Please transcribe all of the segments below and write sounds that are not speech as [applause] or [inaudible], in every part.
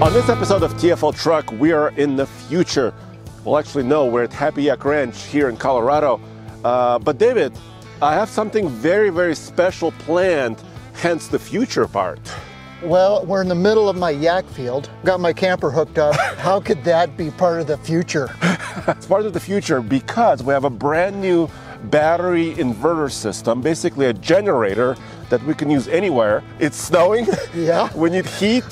On this episode of TFL Truck, we are in the future. Well, actually, no, we're at Happy Yak Ranch here in Colorado. Uh, but David, I have something very, very special planned, hence the future part. Well, we're in the middle of my yak field. Got my camper hooked up. [laughs] How could that be part of the future? It's part of the future because we have a brand new battery inverter system, basically a generator that we can use anywhere. It's snowing. Yeah. [laughs] we need heat.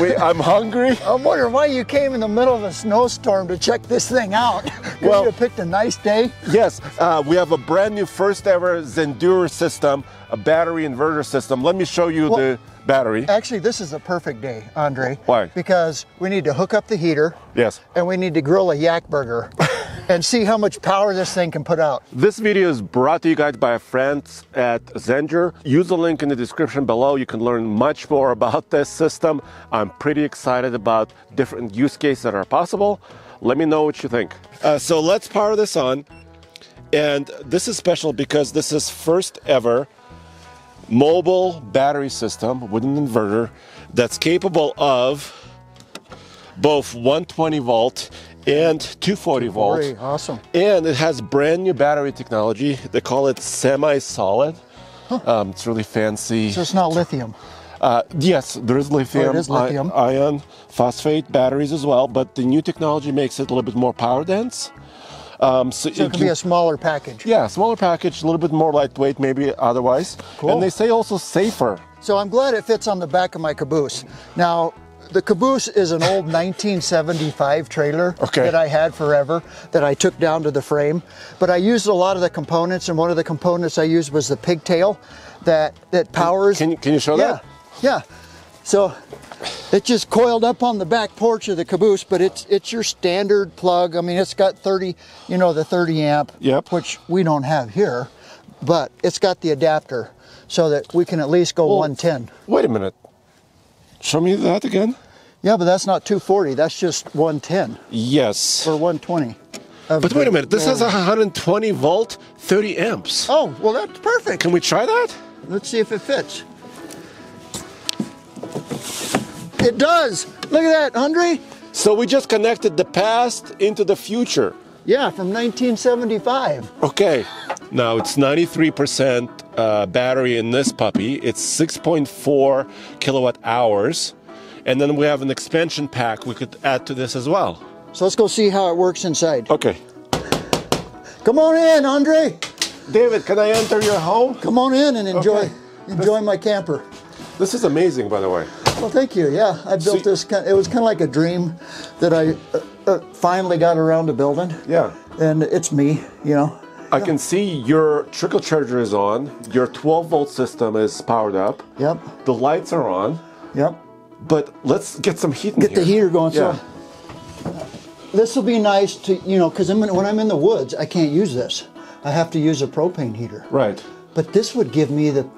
We, I'm hungry. I'm wondering why you came in the middle of a snowstorm to check this thing out. [laughs] Could Well- you have picked a nice day? Yes, uh, we have a brand new first ever Zendure system, a battery inverter system. Let me show you Well- the battery. Actually, this is a perfect day, Andre. Why? Because we need to hook up the heater Yes. and we need to grill a yak burger [laughs] and see how much power this thing can put out. This video is brought to you guys by our friends at Zendure. Use the link in the description below. You can learn much more about this system. I'm pretty excited about different use cases that are possible. Let me know what you think. Uh, so let's power this on. And this is special because this is first ever mobile battery system with an inverter that's capable of both 120 volt and 240 volt. Very awesome. And it has brand new battery technology. They call it semi-solid. Um, it's really fancy. So it's not lithium. Uh, yes, there is lithium, Oh, is lithium. iron phosphate batteries as well, but the new technology makes it a little bit more power dense. Um, so, So it can be a smaller package. yeah, smaller package, a little bit more lightweight, maybe otherwise. Cool. And they say also safer. So I'm glad it fits on the back of my caboose. Now, the caboose is an old 1975 trailer Okay. that I had forever that I took down to the frame. But I used a lot of the components, and one of the components I used was the pigtail that that powers. Can you- can you show yeah, that? Yeah. So it just coiled up on the back porch of the caboose, but it's it's your standard plug. I mean, it's got 30, you know, the 30 amp, Yep. which we don't have here, but it's got the adapter so that we can at least go 110. Wait a minute. Show me that again. Yeah, but that's not 240. That's just 110 Yes. or 120. But wait a minute. This has lower- 120 volt, 30 amps. Oh, well, that's perfect. Can we try that? Let's see if it fits. It does. Look at that, Andre. So we just connected the past into the future. Yeah, from 1975. Okay. Now it's 93% uh, battery in this puppy. It's 6.4 kilowatt hours. And then we have an expansion pack we could add to this as well. So let's go see how it works inside. Okay. Come on in, Andre. David, can I enter your home? Come on in and enjoy Okay. enjoy my camper. This is amazing, by the way. Well, thank you. Yeah, I built See- this. It was kind of like a dream that I uh, uh, finally got around to building. Yeah. And it's me, you know. I can see your trickle charger is on. Your 12 volt system is powered up. Yep. The lights are on. Yep. But let's get some heat in Get the heater going. Yeah. So this will be nice to you know because when I'm in the woods, I can't use this. I have to use a propane heater. Right. But this would give me the,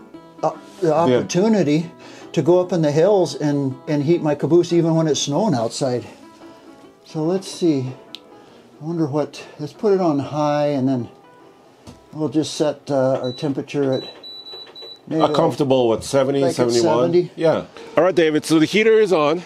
uh, the opportunity to go up in the hills and, and heat my caboose even when it's snowing outside. So let's see. I wonder what. Let's put it on high and then we'll just set uh, our temperature at maybe A comfortable, what, 70, 71? 70? Yeah. All right, David. So the heater is on,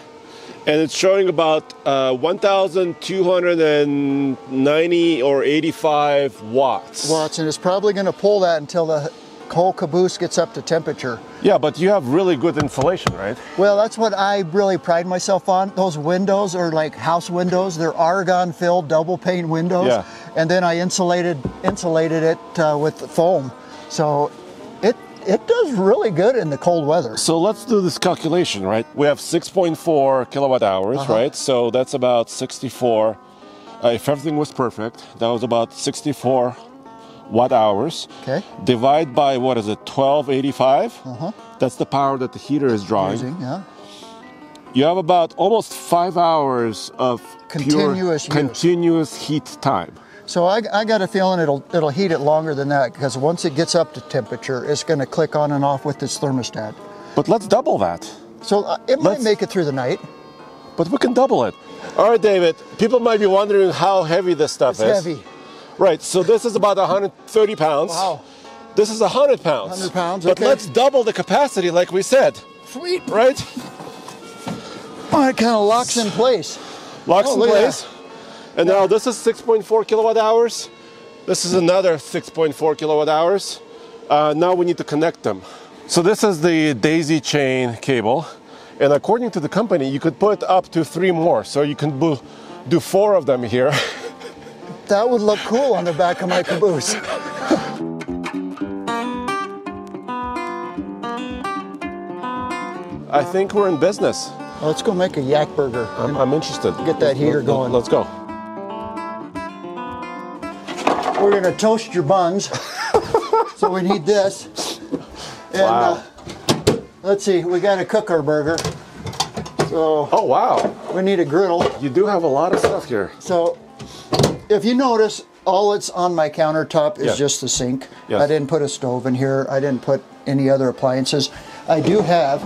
and it's showing about uh, 1,290 or 85 watts. watts, and it's probably going to pull that until the whole caboose gets up to temperature. Yeah, but you have really good insulation, right? Well, that's what I really pride myself on. Those windows are like house windows. They're argon filled double pane windows. Yeah. And then I insulated insulated it uh, with foam. So it it does really good in the cold weather. So let's do this calculation, right? We have 6.4 kilowatt hours, Uh-huh. right? So that's about 64. Uh, if everything was perfect, that was about 64 watt hours. Okay. Divide by what is it, 1285? Uh-huh. That's the power that the heater is drawing. Using, yeah. You have about almost five hours of Continuous use. continuous heat time. So I, I got a feeling it'll it'll heat it longer than that because once it gets up to temperature, it's going to click on and off with this thermostat. But let's double that. So uh, it might Let's- make it through the night. But we can double it. All right, David. People might be wondering how heavy this stuff It's is. heavy. Right. So this is about 130 pounds. Wow. This is 100 pounds. 100 pounds, But okay. let's double the capacity, like we said. Sweet. Right? Oh, it kind of locks in place. Locks Oh, in look at place. And now this is 6.4 kilowatt hours. This is another 6.4 kilowatt hours. Uh, now we need to connect them. So this is the daisy chain cable. And according to the company, you could put up to three more. So you can do four of them here. [laughs] That would look cool on the back of my caboose. [laughs] I think we're in business. Let's go make a yak burger. I'm, I'm interested. Get that heater going. Let's go. We're gonna toast your buns. so we need this. And Wow. uh, let's see, we gotta cook our burger. So Oh, wow. we need a griddle. You do have a lot of stuff here. So if you notice, all that's on my countertop is Yeah. just the sink. Yes. I didn't put a stove in here. I didn't put any other appliances. I do have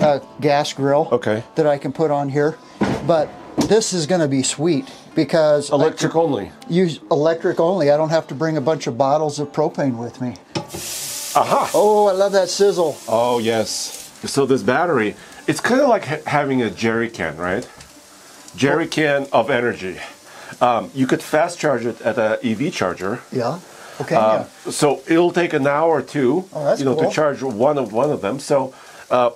a gas grill Okay. that I can put on here, but this is going to be sweet because Electric only. use electric only. I don't have to bring a bunch of bottles of propane with me. Aha. Oh, I love that sizzle. Oh, yes. So this battery, it's kind of like ha- having a jerry can, right? Jerry can of energy. Um, you could fast charge it at an EV charger. Yeah. Okay. Uh, yeah. So it'll take an hour or two, Oh, you know, cool. to charge one of one of them. So uh,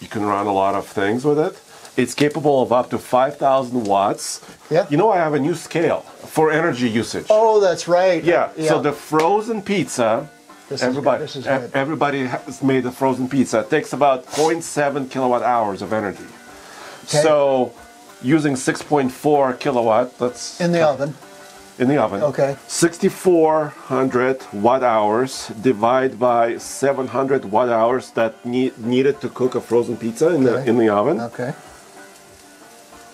you can run a lot of things with it. It's capable of up to 5,000 watts. Yeah. You know, I have a new scale for energy usage. Oh, that's right. Yeah. So the frozen pizza. This is everybody, good, this is good. everybody has made a frozen pizza. It takes about 0.7 kilowatt hours of energy. Okay. So, using 6.4 kilowatt, that's in the oven. in the oven. Okay. 6,400 watt hours divided by 700 watt hours that need, needed to cook a frozen pizza in the in the oven. Okay.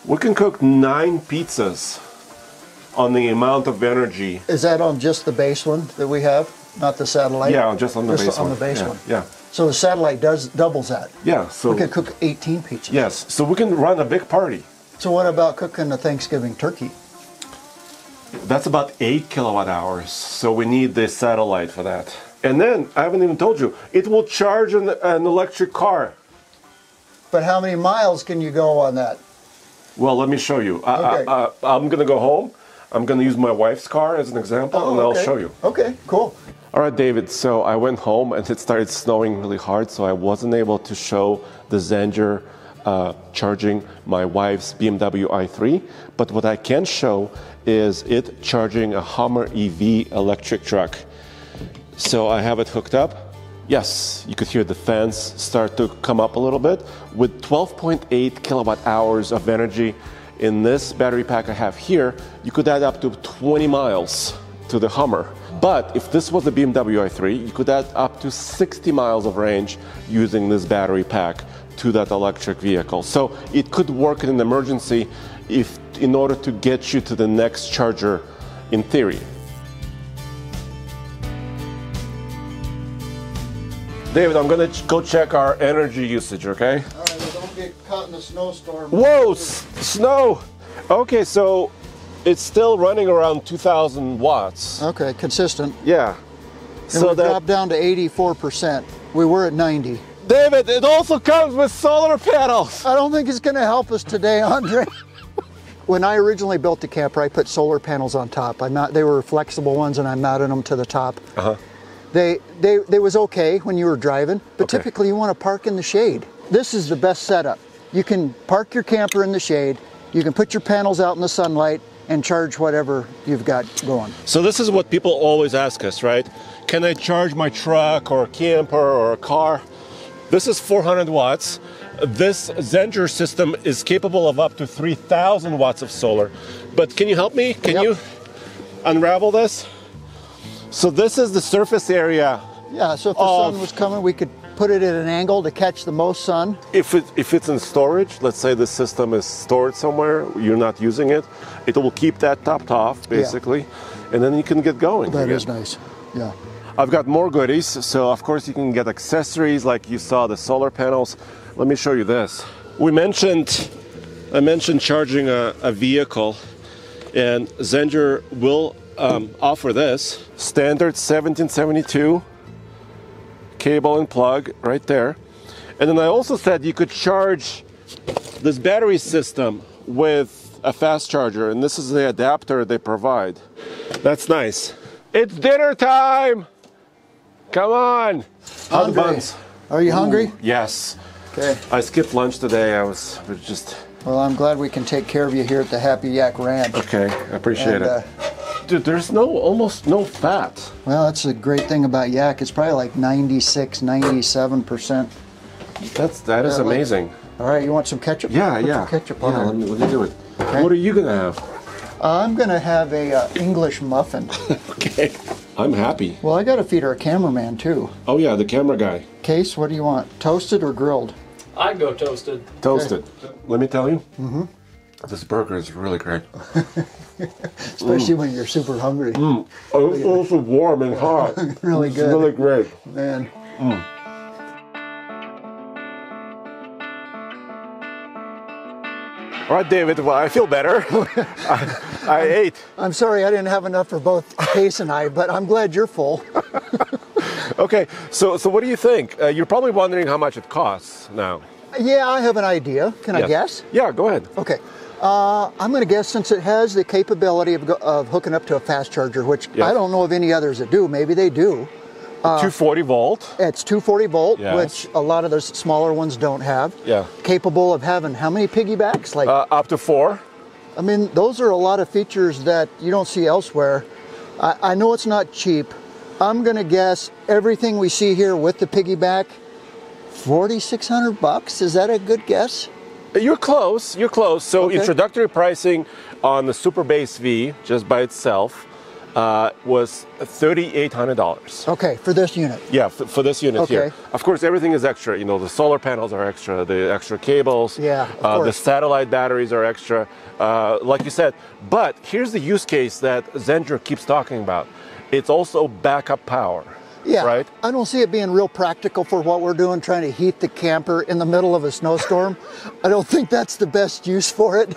We can cook nine pizzas on the amount of energy. Is that on just the base one that we have, not the satellite? Yeah, just on the Just base on one. the base yeah. one. Yeah. So the satellite does doubles that. Yeah. So We could cook 18 pizzas. yes, so we can run a big party. So what about cooking a Thanksgiving turkey? That's about eight kilowatt hours. So we need this satellite for that. And then I haven't even told you, it will charge an, an electric car. But how many miles can you go on that? Well, let me show you. I, Okay. I, I, I'm going to go home. I'm going to use my wife's car as an example, and I'll Oh, show you. Okay, cool. All right, David. So I went home and it started snowing really hard, so I wasn't able to show the Zendure uh, charging my wife's BMW i3. But what I can show is it charging a Hummer EV electric truck. So I have it hooked up. Yes, you could hear the fans start to come up a little bit. With 12.8 kilowatt hours of energy in this battery pack I have here, you could add up to 20 miles to the Hummer. But if this was a BMW i3, you could add up to 60 miles of range using this battery pack to that electric vehicle. So it could work in an emergency if in order to get you to the next charger in theory. David, I'm gonna go check our energy usage, okay? All right, well, don't get caught in the snowstorm. Whoa, s- snow! Okay, so it's still running around 2,000 watts. Okay, consistent. Yeah. And So we that, dropped down to 84%. We were at 90. David, it also comes with solar panels. I don't think it's going to help us today, [laughs] Andre. when I originally built the camper, I put solar panels on top. I mount, they were flexible ones, and I mounted them to the top. Uh-huh. They, they, they was okay when you were driving, but Okay. typically you want to park in the shade. This is the best setup. You can park your camper in the shade. You can put your panels out in the sunlight and charge whatever you've got going. So this is what people always ask us, right? Can I charge my truck or a camper or a car? This is 400 watts. This Zendure system is capable of up to 3,000 watts of solar. But can you help me? Can Yep. you unravel this? So this is the surface area. Yeah, so if the Of- sun was coming, we could put it at an angle to catch the most sun. If it if it's in storage, let's say the system is stored somewhere, you're not using it, it will keep that topped off basically, and then you can get going. That again. is nice. Yeah. I've got more goodies. So of course you can get accessories like you saw the solar panels. Let me show you this. We mentioned, I mentioned charging a, a vehicle, and Zendure will um, offer this standard 1772 cable and plug right there. And then I also said you could charge this battery system with a fast charger, and this is the adapter they provide. That's nice. It's dinner time. Come on. How the Hungry. buns? Are you hungry? Yes. Okay. I skipped lunch today. I was was just Well, I'm glad we can take care of you here at the Happy Yak Ranch. okay. I appreciate And, it. uh, Dude, there's no almost no fat. well, that's a great thing about yak. It's probably like 96, 97%. That's that is Yeah, like- amazing. All right, you want some ketchup? Yeah, Put yeah. some ketchup yeah, on let there. me, let me do it. What are you gonna have? I'm going to have a uh, English muffin. [laughs] Okay. I'm happy. well, I got to feed our cameraman too. Oh yeah, the camera guy. Case, what do you want? Toasted or grilled? I'd go toasted. Toasted. Let me tell you. Mm-hmm. This burger is really great. [laughs] Especially when you're super hungry. Oh, it's also warm and hot. [laughs] Really It's good. really great. Man. All right, David. Well, I feel better. [laughs] I, I ate. I'm sorry I didn't have enough for both Case and I, but I'm glad you're full. Okay. So, so what do you think? Uh, you're probably wondering how much it costs now. Yeah, I have an idea. Can I guess? Yeah. Go ahead. Okay. Uh, I'm going to guess since it has the capability of, of hooking up to a fast charger, which Yes. I don't know of any others that do. Maybe they do. 240 volt. It's 240 volt, Yes. which a lot of those smaller ones don't have. Yeah. Capable of having how many piggybacks? Like, Uh, up to four. I mean, those are a lot of features that you don't see elsewhere. I, I know it's not cheap. I'm going to guess everything we see here with the piggyback, 4,600 bucks. Is that a good guess? You're close. You're close. So Okay. introductory pricing on the Super Base V just by itself uh, was thirty-eight hundred dollars. Okay, for this unit. Yeah, f- for this unit here. Okay. Of course, everything is extra. You know, the solar panels are extra, the extra cables. Yeah, of uh, the satellite batteries are extra. Uh, like you said. But here's the use case that Zendure keeps talking about. It's also backup power. Yeah. Right. I don't see it being real practical for what we're doing, trying to heat the camper in the middle of a snowstorm. [laughs] I don't think that's the best use for it.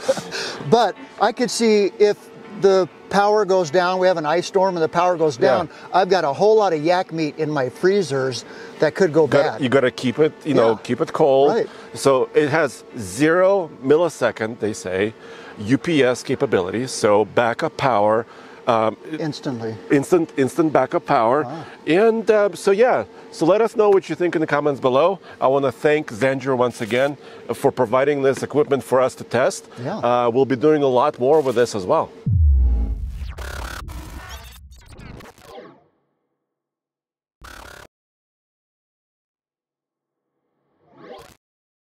[laughs] but I could see if the power goes down, we have an ice storm and the power goes Yeah. down, I've got a whole lot of yak meat in my freezers that could go Gotta- bad. you got to keep it, you know, Yeah. keep it cold. Right. So it has zero millisecond, they say, UPS capabilities. So backup power, um, Instantly. instant instant backup power. And um, so yeah, so let us know what you think in the comments below. I want to thank Zendure once again for providing this equipment for us to test. Yeah. Uh, we'll be doing a lot more with this as well.